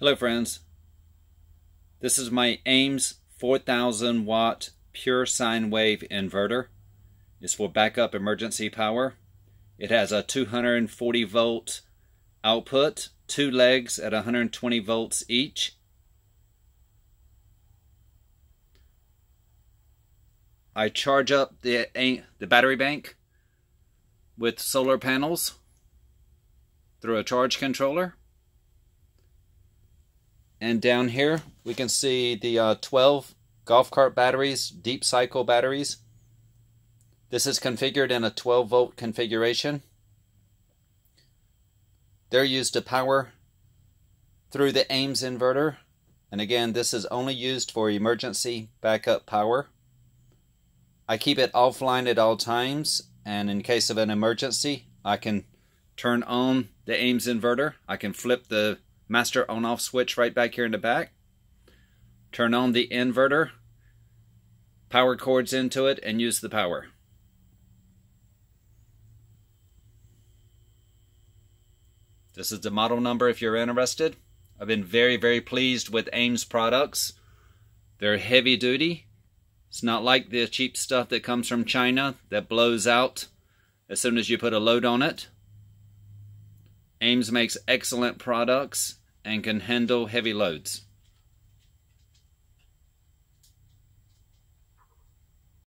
Hello friends. This is my AIMS 4000 watt pure sine wave inverter. It's for backup emergency power. It has a 240 volt output, two legs at 120 volts each. I charge up the, the battery bank with solar panels through a charge controller. And down here, we can see the uh, 12 golf cart batteries, deep cycle batteries. This is configured in a 12 volt configuration. They're used to power through the AIMS inverter. And again, this is only used for emergency backup power. I keep it offline at all times, and in case of an emergency, I can turn on the AIMS inverter. I can flip the master on off switch right back here in the back. Turn on the inverter, power cords into it, and use the power. This is the model number if you're interested. I've been very, very pleased with AIMS products. They're heavy duty. It's not like the cheap stuff that comes from China that blows out as soon as you put a load on it. AIMS makes excellent products and can handle heavy loads.